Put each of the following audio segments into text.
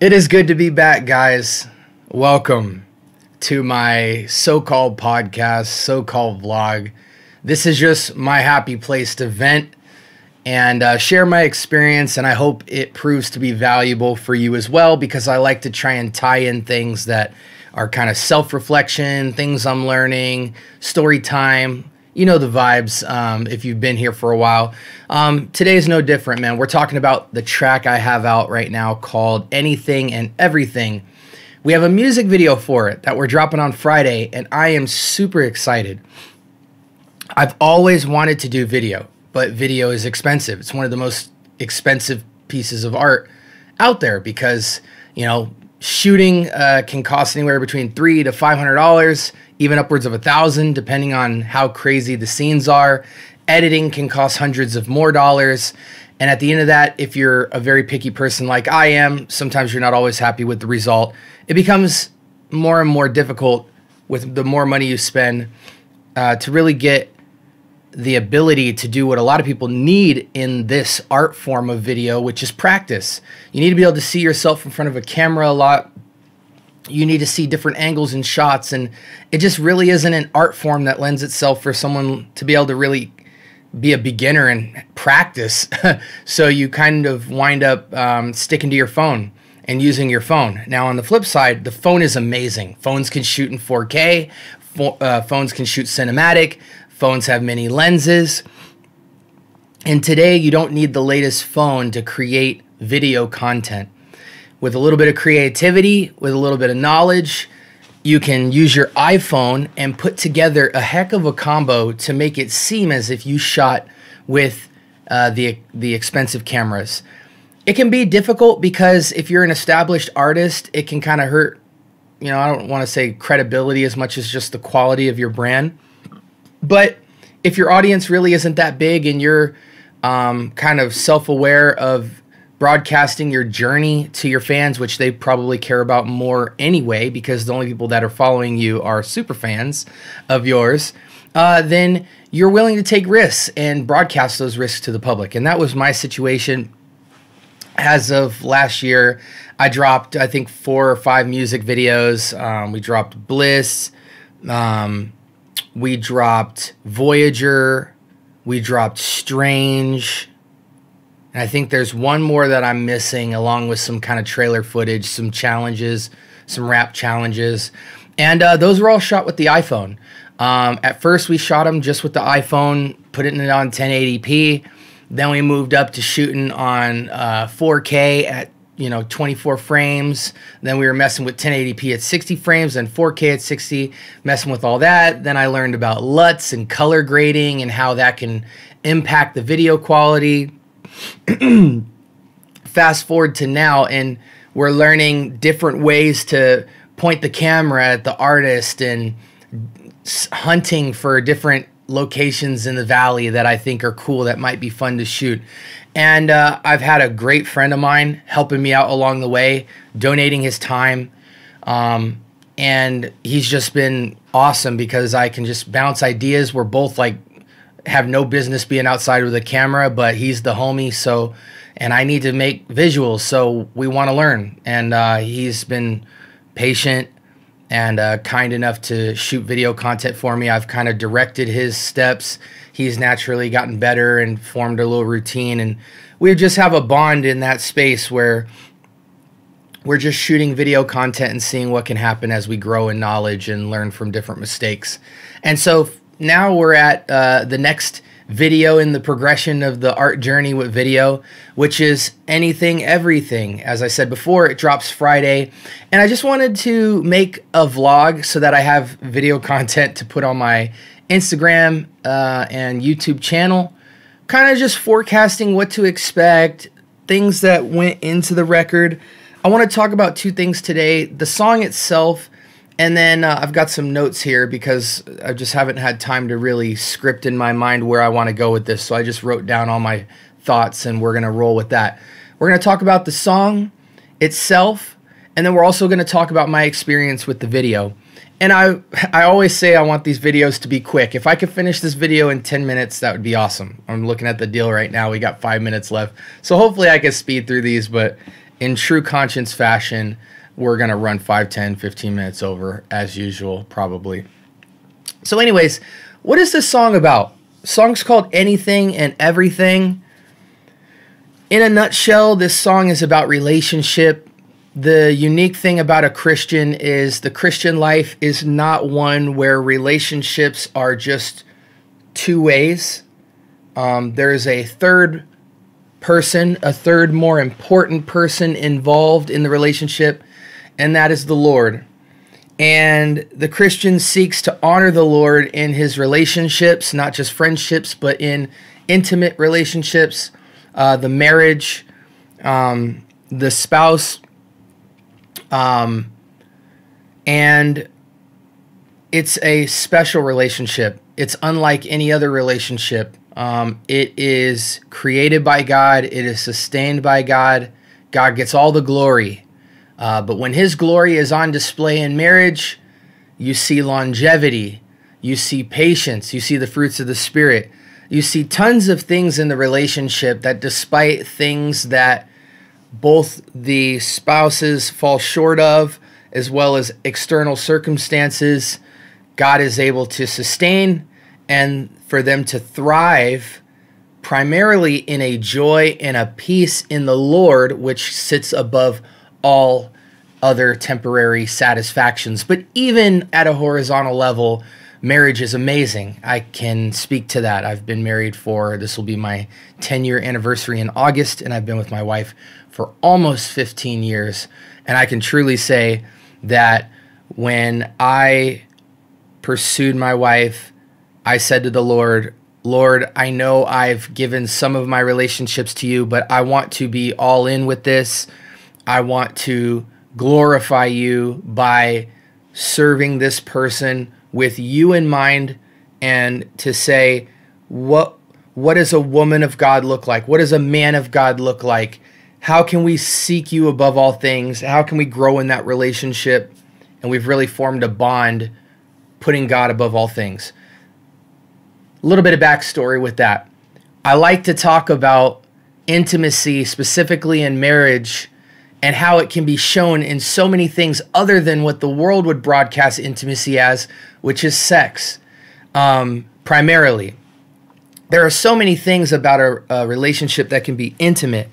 It is good to be back, guys. Welcome to my so called podcast, so called vlog. This is just my happy place to vent and uh, share my experience, and I hope it proves to be valuable for you as well because I like to try and tie in things that are kind of self reflection, things I'm learning, story time, you know the vibes um, if you've been here for a while. Um, today is no different, man. We're talking about the track I have out right now called Anything and Everything. We have a music video for it that we're dropping on Friday, and I am super excited. I've always wanted to do video, but video is expensive. It's one of the most expensive pieces of art out there because, you know, shooting uh, can cost anywhere between three to five hundred dollars even upwards of a thousand, depending on how crazy the scenes are. Editing can cost hundreds of more dollars. And at the end of that, if you're a very picky person like I am, sometimes you're not always happy with the result. It becomes more and more difficult with the more money you spend uh, to really get the ability to do what a lot of people need in this art form of video, which is practice. You need to be able to see yourself in front of a camera a lot. You need to see different angles and shots and it just really isn't an art form that lends itself for someone to be able to really be a beginner and practice. So you kind of wind up um, sticking to your phone and using your phone. Now on the flip side the phone is amazing. Phones can shoot in 4k Fo- uh, phones can shoot cinematic phones have many lenses and today you don't need the latest phone to create video content with a little bit of creativity, with a little bit of knowledge, you can use your iPhone and put together a heck of a combo to make it seem as if you shot with uh, the the expensive cameras. It can be difficult because if you're an established artist, it can kind of hurt. You know, I don't want to say credibility as much as just the quality of your brand. But if your audience really isn't that big and you're um, kind of self-aware of broadcasting your journey to your fans, which they probably care about more anyway, because the only people that are following you are super fans of yours, uh, then you're willing to take risks and broadcast those risks to the public. And that was my situation. As of last year, I dropped, I think, four or five music videos. Um, we dropped Bliss. Um, we dropped Voyager. We dropped Strange. And I think there's one more that I'm missing, along with some kind of trailer footage, some challenges, some rap challenges. And uh, those were all shot with the iPhone. Um, at first, we shot them just with the iPhone, putting it on 1080p. Then we moved up to shooting on uh, 4K at you know 24 frames. Then we were messing with 1080p at 60 frames and 4K at 60, messing with all that. Then I learned about LUTs and color grading and how that can impact the video quality. fast forward to now and we're learning different ways to point the camera at the artist and hunting for different locations in the valley that I think are cool that might be fun to shoot. And uh, I've had a great friend of mine helping me out along the way, donating his time. Um, and he's just been awesome because I can just bounce ideas. We're both like have no business being outside with a camera, but he's the homie. So, and I need to make visuals. So we want to learn. And uh, he's been patient and uh, kind enough to shoot video content for me. I've kind of directed his steps. He's naturally gotten better and formed a little routine. And we just have a bond in that space where we're just shooting video content and seeing what can happen as we grow in knowledge and learn from different mistakes. And so now we're at uh, the next video in the progression of the art journey with video, which is anything, everything. As I said before, it drops Friday. And I just wanted to make a vlog so that I have video content to put on my Instagram uh, and YouTube channel. Kind of just forecasting what to expect, things that went into the record. I want to talk about two things today the song itself and then uh, I've got some notes here because I just haven't had time to really script in my mind where I want to go with this. So I just wrote down all my thoughts and we're going to roll with that. We're going to talk about the song itself and then we're also going to talk about my experience with the video. And I I always say I want these videos to be quick. If I could finish this video in 10 minutes, that would be awesome. I'm looking at the deal right now. We got 5 minutes left. So hopefully I can speed through these, but in true conscience fashion, we're going to run 5, 10, 15 minutes over as usual, probably. So, anyways, what is this song about? Song's called Anything and Everything. In a nutshell, this song is about relationship. The unique thing about a Christian is the Christian life is not one where relationships are just two ways. Um, there's a third person, a third more important person involved in the relationship, and that is the Lord. And the Christian seeks to honor the Lord in his relationships, not just friendships, but in intimate relationships, uh, the marriage, um, the spouse. Um, and it's a special relationship. It's unlike any other relationship. Um, it is created by God, it is sustained by God. God gets all the glory. Uh, but when his glory is on display in marriage, you see longevity, you see patience, you see the fruits of the Spirit. You see tons of things in the relationship that, despite things that both the spouses fall short of, as well as external circumstances, God is able to sustain and for them to thrive primarily in a joy and a peace in the Lord, which sits above all other temporary satisfactions. But even at a horizontal level, marriage is amazing. I can speak to that. I've been married for this will be my 10 year anniversary in August, and I've been with my wife for almost 15 years. And I can truly say that when I pursued my wife, I said to the Lord, Lord, I know I've given some of my relationships to you, but I want to be all in with this. I want to glorify you by serving this person with you in mind and to say what what does a woman of God look like? What does a man of God look like? How can we seek you above all things? How can we grow in that relationship? And we've really formed a bond putting God above all things. A little bit of backstory with that. I like to talk about intimacy, specifically in marriage, and how it can be shown in so many things other than what the world would broadcast intimacy as, which is sex, um, primarily. There are so many things about a, a relationship that can be intimate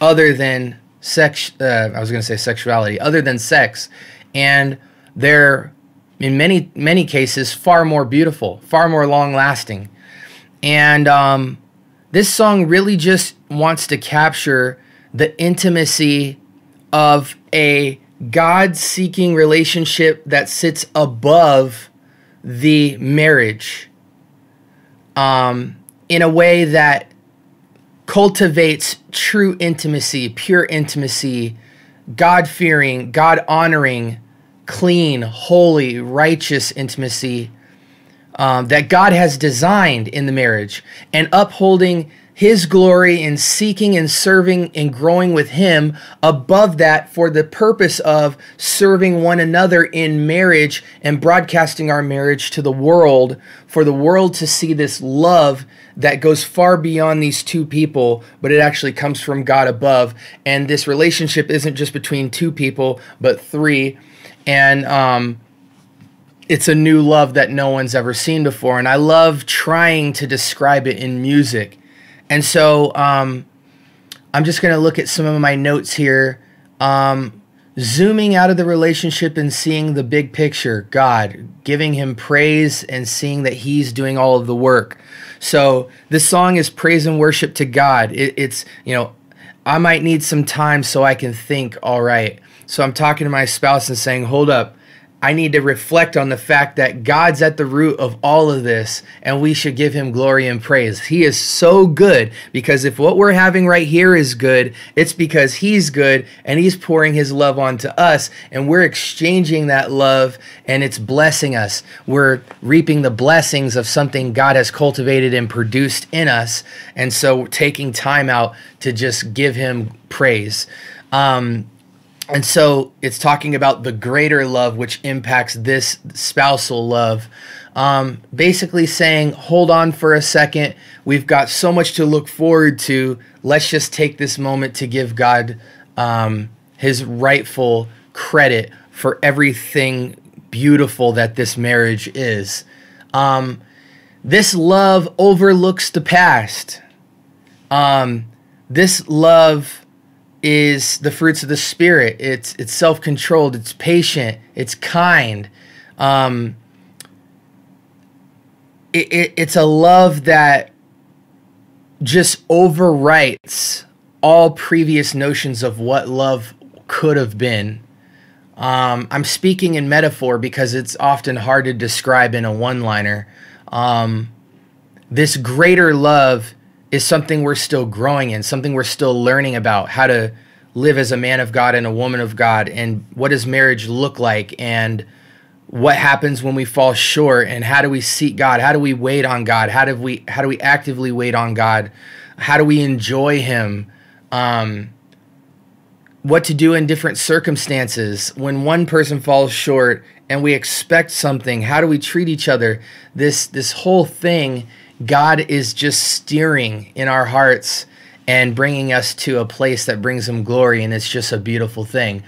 other than sex. Uh, I was going to say sexuality, other than sex. And they're, in many, many cases, far more beautiful, far more long lasting. And um, this song really just wants to capture the intimacy of a God seeking relationship that sits above the marriage um, in a way that cultivates true intimacy, pure intimacy, God fearing, God honoring, clean, holy, righteous intimacy um, that God has designed in the marriage and upholding his glory in seeking and serving and growing with him above that for the purpose of serving one another in marriage and broadcasting our marriage to the world for the world to see this love that goes far beyond these two people but it actually comes from God above. And this relationship isn't just between two people but three. And um it's a new love that no one's ever seen before. And I love trying to describe it in music and so um, I'm just going to look at some of my notes here. Um, zooming out of the relationship and seeing the big picture, God, giving him praise and seeing that he's doing all of the work. So this song is praise and worship to God. It, it's, you know, I might need some time so I can think, all right. So I'm talking to my spouse and saying, hold up. I need to reflect on the fact that God's at the root of all of this and we should give him glory and praise. He is so good because if what we're having right here is good, it's because he's good and he's pouring his love onto us and we're exchanging that love and it's blessing us. We're reaping the blessings of something God has cultivated and produced in us. And so taking time out to just give him praise. Um, and so it's talking about the greater love which impacts this spousal love. Um, basically saying, hold on for a second. We've got so much to look forward to. Let's just take this moment to give God um, his rightful credit for everything beautiful that this marriage is. Um, this love overlooks the past. Um, this love is the fruits of the spirit. It's it's self controlled. It's patient. It's kind. Um, it, it, it's a love that just overwrites all previous notions of what love could have been. Um, I'm speaking in metaphor because it's often hard to describe in a one liner. Um, this greater love is something we're still growing in, something we're still learning about how to live as a man of God and a woman of God, and what does marriage look like, and what happens when we fall short, and how do we seek God? How do we wait on God? How do we how do we actively wait on God? How do we enjoy Him? Um, what to do in different circumstances when one person falls short and we expect something how do we treat each other this this whole thing god is just steering in our hearts and bringing us to a place that brings him glory and it's just a beautiful thing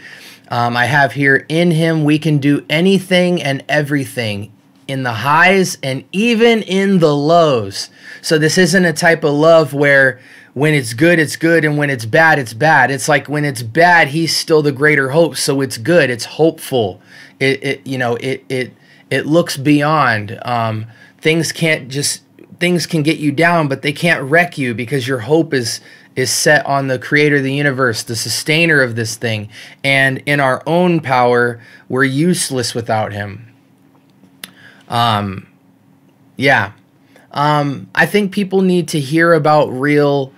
um, i have here in him we can do anything and everything in the highs and even in the lows so this isn't a type of love where when it's good, it's good, and when it's bad, it's bad. It's like when it's bad, he's still the greater hope, so it's good, it's hopeful. It, it you know, it it it looks beyond. Um, things can't just things can get you down, but they can't wreck you because your hope is is set on the creator of the universe, the sustainer of this thing. And in our own power, we're useless without him. Um, yeah. Um, I think people need to hear about real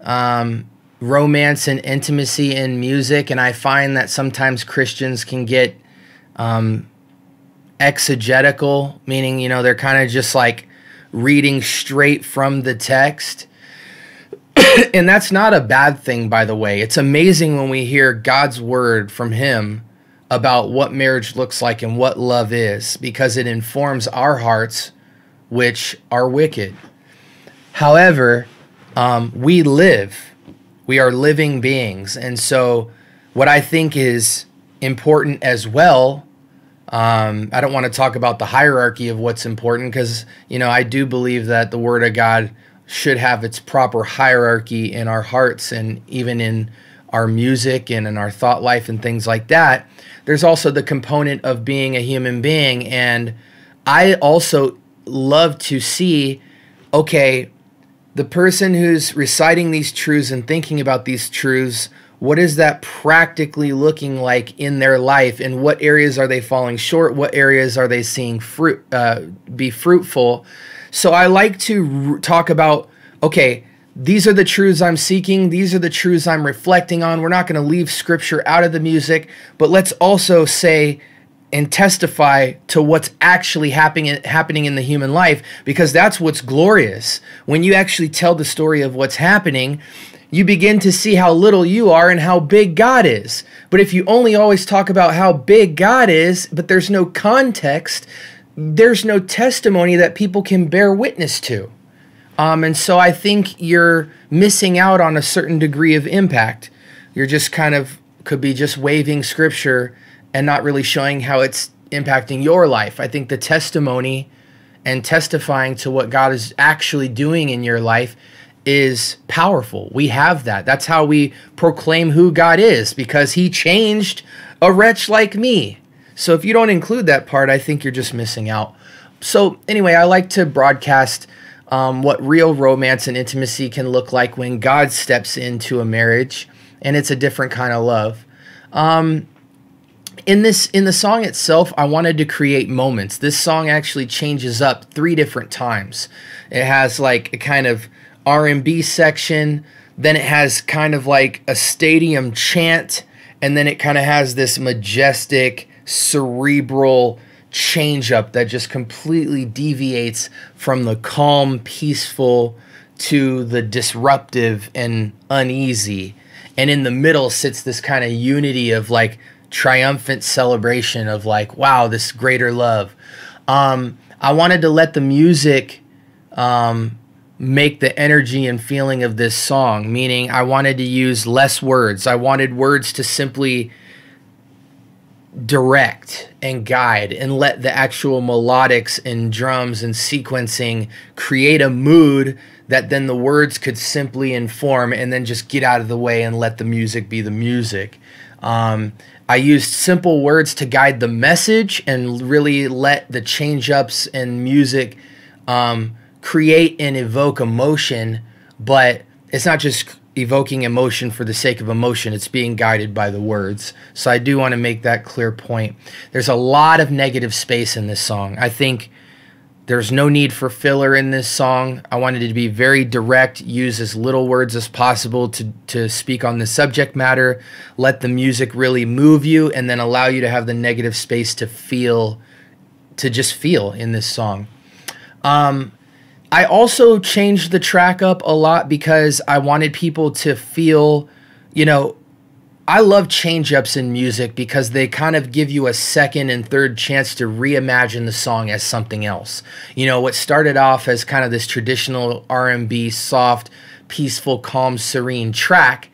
um, romance and intimacy in music, and I find that sometimes Christians can get um, exegetical, meaning you know they're kind of just like reading straight from the text. and that's not a bad thing, by the way. It's amazing when we hear God's word from Him about what marriage looks like and what love is because it informs our hearts, which are wicked. However, um, we live. We are living beings. And so, what I think is important as well, um, I don't want to talk about the hierarchy of what's important because, you know, I do believe that the Word of God should have its proper hierarchy in our hearts and even in our music and in our thought life and things like that. There's also the component of being a human being. And I also love to see okay, the person who's reciting these truths and thinking about these truths, what is that practically looking like in their life? And what areas are they falling short? What areas are they seeing fruit uh, be fruitful? So I like to talk about okay, these are the truths I'm seeking. These are the truths I'm reflecting on. We're not going to leave scripture out of the music, but let's also say and testify to what's actually happening happening in the human life because that's what's glorious. When you actually tell the story of what's happening, you begin to see how little you are and how big God is. But if you only always talk about how big God is, but there's no context, there's no testimony that people can bear witness to. Um, and so I think you're missing out on a certain degree of impact. You're just kind of could be just waving scripture and not really showing how it's impacting your life. I think the testimony and testifying to what God is actually doing in your life is powerful. We have that. That's how we proclaim who God is because he changed a wretch like me. So if you don't include that part, I think you're just missing out. So anyway, I like to broadcast um, what real romance and intimacy can look like when God steps into a marriage, and it's a different kind of love. Um, in this in the song itself i wanted to create moments this song actually changes up three different times it has like a kind of r&b section then it has kind of like a stadium chant and then it kind of has this majestic cerebral change up that just completely deviates from the calm peaceful to the disruptive and uneasy and in the middle sits this kind of unity of like triumphant celebration of like, wow, this greater love. Um, I wanted to let the music um, make the energy and feeling of this song, meaning I wanted to use less words. I wanted words to simply direct and guide and let the actual melodics and drums and sequencing create a mood that then the words could simply inform and then just get out of the way and let the music be the music. Um, I used simple words to guide the message and really let the change ups and music um, create and evoke emotion, but it's not just evoking emotion for the sake of emotion. It's being guided by the words. So I do want to make that clear point. There's a lot of negative space in this song. I think there's no need for filler in this song. I wanted it to be very direct, use as little words as possible to, to speak on the subject matter, let the music really move you, and then allow you to have the negative space to feel, to just feel in this song. Um, I also changed the track up a lot because I wanted people to feel, you know, I love change ups in music because they kind of give you a second and third chance to reimagine the song as something else. You know, what started off as kind of this traditional R&B soft, peaceful, calm, serene track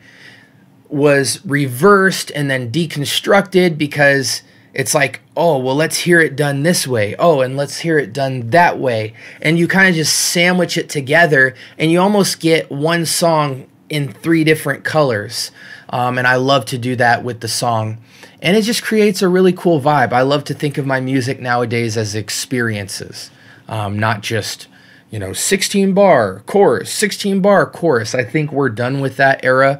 was reversed and then deconstructed because it's like, oh, well, let's hear it done this way. Oh, and let's hear it done that way. And you kind of just sandwich it together and you almost get one song in three different colors. Um, and I love to do that with the song. And it just creates a really cool vibe. I love to think of my music nowadays as experiences, um, not just, you know, 16 bar chorus, 16 bar chorus. I think we're done with that era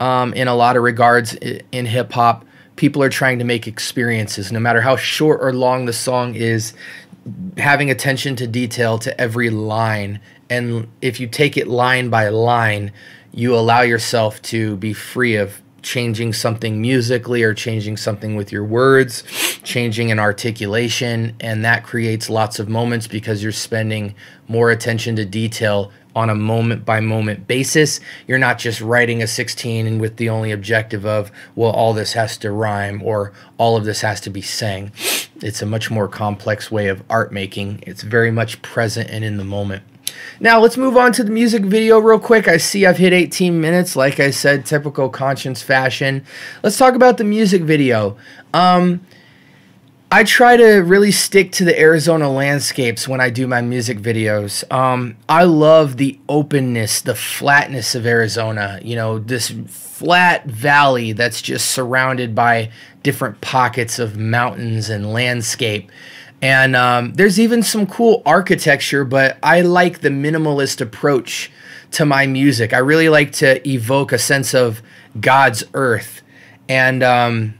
um, in a lot of regards in hip hop people are trying to make experiences, no matter how short or long the song is, having attention to detail to every line. And if you take it line by line, you allow yourself to be free of changing something musically or changing something with your words, changing an articulation, and that creates lots of moments because you're spending more attention to detail on a moment by moment basis. You're not just writing a 16 and with the only objective of, well, all this has to rhyme or all of this has to be sang. It's a much more complex way of art making. It's very much present and in the moment. Now, let's move on to the music video real quick. I see I've hit 18 minutes, like I said, typical conscience fashion. Let's talk about the music video. Um, I try to really stick to the Arizona landscapes when I do my music videos. Um, I love the openness, the flatness of Arizona. You know, this flat valley that's just surrounded by different pockets of mountains and landscape. And um, there's even some cool architecture, but I like the minimalist approach to my music. I really like to evoke a sense of God's earth. And, um,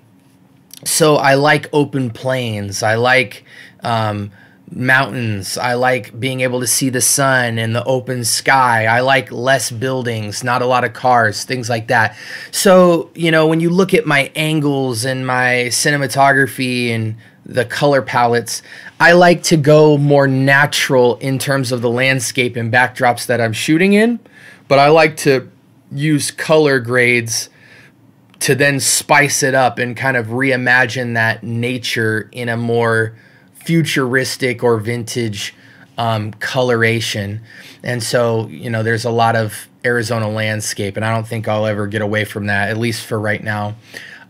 so I like open plains. I like um, mountains. I like being able to see the sun and the open sky. I like less buildings, not a lot of cars, things like that. So, you know, when you look at my angles and my cinematography and the color palettes, I like to go more natural in terms of the landscape and backdrops that I'm shooting in, but I like to use color grades to then spice it up and kind of reimagine that nature in a more futuristic or vintage um, coloration. And so, you know, there's a lot of Arizona landscape, and I don't think I'll ever get away from that, at least for right now.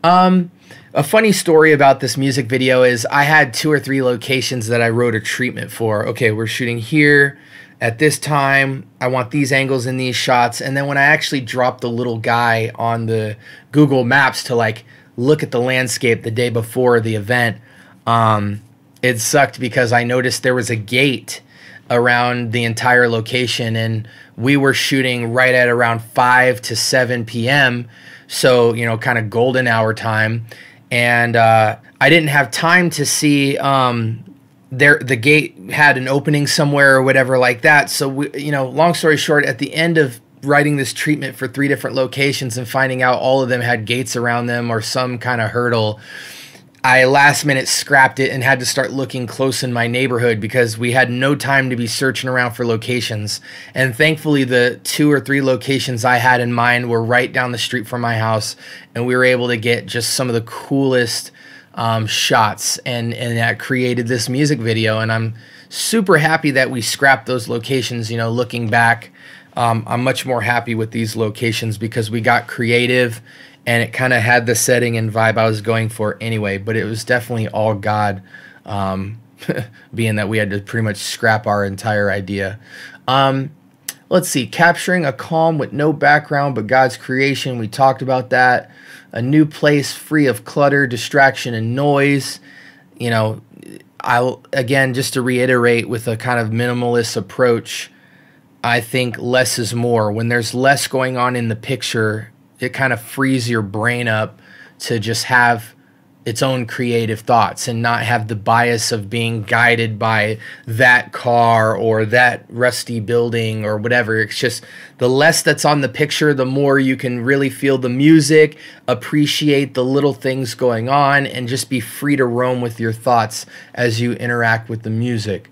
Um, a funny story about this music video is I had two or three locations that I wrote a treatment for. Okay, we're shooting here at this time, I want these angles in these shots. And then when I actually dropped the little guy on the Google Maps to like look at the landscape the day before the event, um, it sucked because I noticed there was a gate around the entire location and we were shooting right at around 5 to 7 p.m. So, you know, kind of golden hour time. And uh, I didn't have time to see um, there the gate had an opening somewhere or whatever like that. So we, you know, long story short, at the end of writing this treatment for three different locations and finding out all of them had gates around them or some kind of hurdle, I last minute scrapped it and had to start looking close in my neighborhood because we had no time to be searching around for locations. And thankfully, the two or three locations I had in mind were right down the street from my house, and we were able to get just some of the coolest um, shots, and and that created this music video. And I'm super happy that we scrapped those locations. You know, looking back, um, I'm much more happy with these locations because we got creative and it kind of had the setting and vibe I was going for anyway. But it was definitely all God, um, being that we had to pretty much scrap our entire idea. Um, let's see, capturing a calm with no background but God's creation. We talked about that. A new place free of clutter, distraction, and noise. You know, I'll again just to reiterate with a kind of minimalist approach. I think less is more. When there's less going on in the picture, it kind of frees your brain up to just have its own creative thoughts and not have the bias of being guided by that car or that rusty building or whatever. It's just the less that's on the picture, the more you can really feel the music, appreciate the little things going on, and just be free to roam with your thoughts as you interact with the music.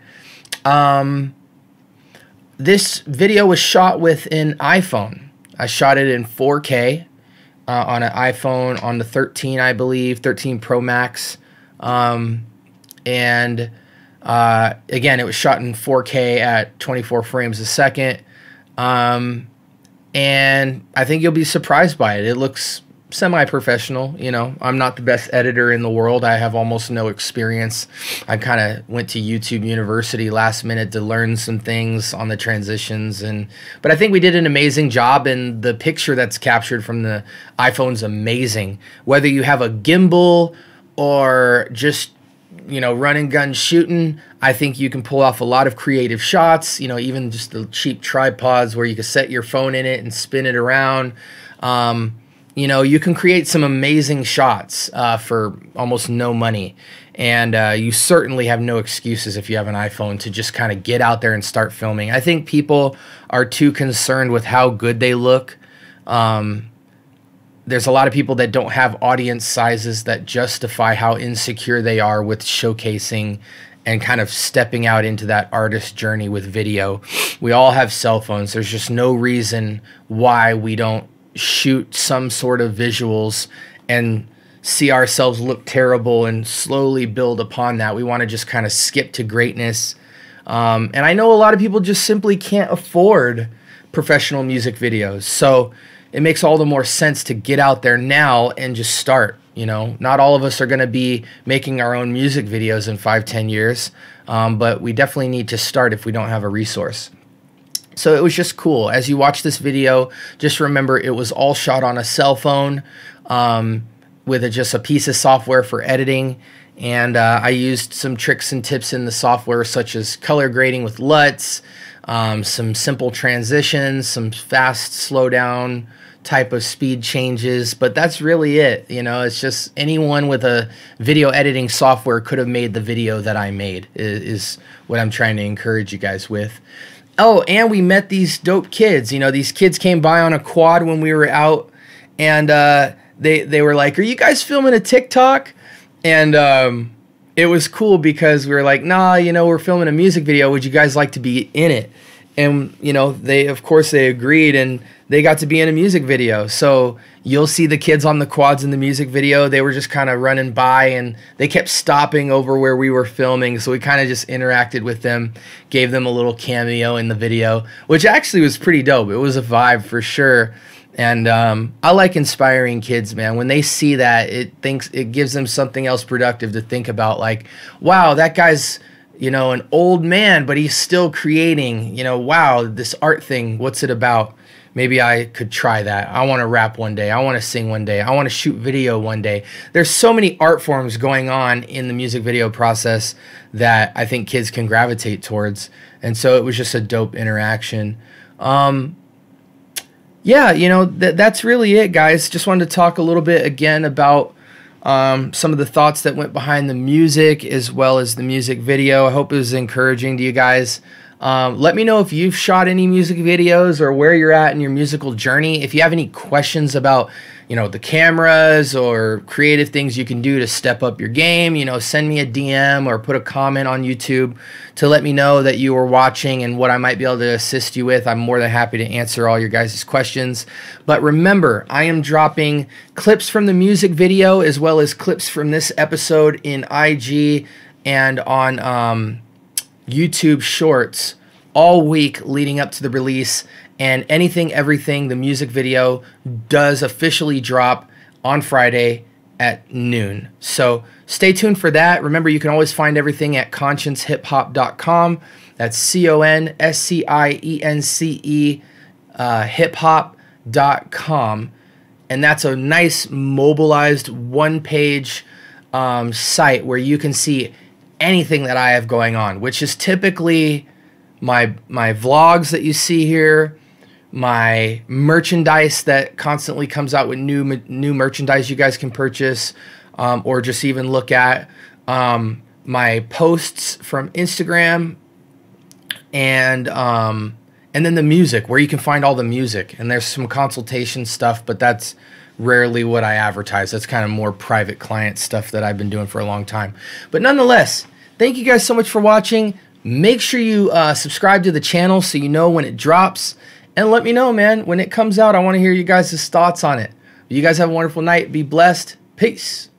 Um, this video was shot with an iPhone. I shot it in 4K uh, on an iPhone on the 13, I believe, 13 Pro Max. Um, and uh, again, it was shot in 4K at 24 frames a second. Um, and I think you'll be surprised by it. It looks semi-professional you know. I'm not the best editor in the world. I have almost no experience. I kind of went to youtube university last minute to learn some things on the transitions and but i think we did an amazing job and the picture that's captured from the iphone's amazing. Whether you have a gimbal or just you know running gun shooting i think you can pull off a lot of creative shots you know even just the cheap tripods where you can set your phone in it and spin it around. Um, you know, you can create some amazing shots uh, for almost no money. And uh, you certainly have no excuses if you have an iPhone to just kind of get out there and start filming. I think people are too concerned with how good they look. Um, there's a lot of people that don't have audience sizes that justify how insecure they are with showcasing and kind of stepping out into that artist journey with video. We all have cell phones. There's just no reason why we don't shoot some sort of visuals and see ourselves look terrible and slowly build upon that. We want to just kind of skip to greatness. Um, and I know a lot of people just simply can't afford professional music videos. So it makes all the more sense to get out there now and just start. You know, not all of us are going to be making our own music videos in five, ten years, um, but we definitely need to start if we don't have a resource. So it was just cool. As you watch this video, just remember it was all shot on a cell phone um, with a, just a piece of software for editing. And uh, I used some tricks and tips in the software, such as color grading with LUTs, um, some simple transitions, some fast slowdown type of speed changes. But that's really it. You know, it's just anyone with a video editing software could have made the video that I made, is, is what I'm trying to encourage you guys with. Oh, and we met these dope kids. You know, these kids came by on a quad when we were out, and uh, they they were like, "Are you guys filming a TikTok?" And um, it was cool because we were like, "Nah, you know, we're filming a music video. Would you guys like to be in it?" And you know, they of course they agreed, and they got to be in a music video. So you'll see the kids on the quads in the music video. They were just kind of running by and they kept stopping over where we were filming. So we kind of just interacted with them, gave them a little cameo in the video, which actually was pretty dope. It was a vibe for sure. And um, I like inspiring kids, man. When they see that, it thinks it gives them something else productive to think about. Like, wow, that guy's you know an old man, but he's still creating. You know, wow, this art thing. What's it about? Maybe I could try that. I want to rap one day. I want to sing one day. I want to shoot video one day. There's so many art forms going on in the music video process that I think kids can gravitate towards. And so it was just a dope interaction. Um, yeah, you know, th- that's really it, guys. Just wanted to talk a little bit again about um, some of the thoughts that went behind the music as well as the music video. I hope it was encouraging to you guys. Um, let me know if you've shot any music videos or where you're at in your musical journey. If you have any questions about, you know, the cameras or creative things you can do to step up your game, you know, send me a DM or put a comment on YouTube to let me know that you were watching and what I might be able to assist you with. I'm more than happy to answer all your guys' questions. But remember, I am dropping clips from the music video as well as clips from this episode in IG and on um, YouTube Shorts all week leading up to the release. And anything, everything, the music video does officially drop on Friday at noon. So stay tuned for that. Remember, you can always find everything at consciencehiphop.com. That's C O N S C I E N C E uh, hiphop.com. And that's a nice mobilized one page um, site where you can see anything that I have going on, which is typically my my vlogs that you see here, my merchandise that constantly comes out with new new merchandise you guys can purchase um, or just even look at, um, my posts from Instagram, and um, and then the music where you can find all the music and there's some consultation stuff, but that's rarely what I advertise. That's kind of more private client stuff that I've been doing for a long time. But nonetheless, thank you guys so much for watching. Make sure you uh, subscribe to the channel so you know when it drops. And let me know, man, when it comes out. I want to hear you guys' thoughts on it. You guys have a wonderful night. Be blessed. Peace.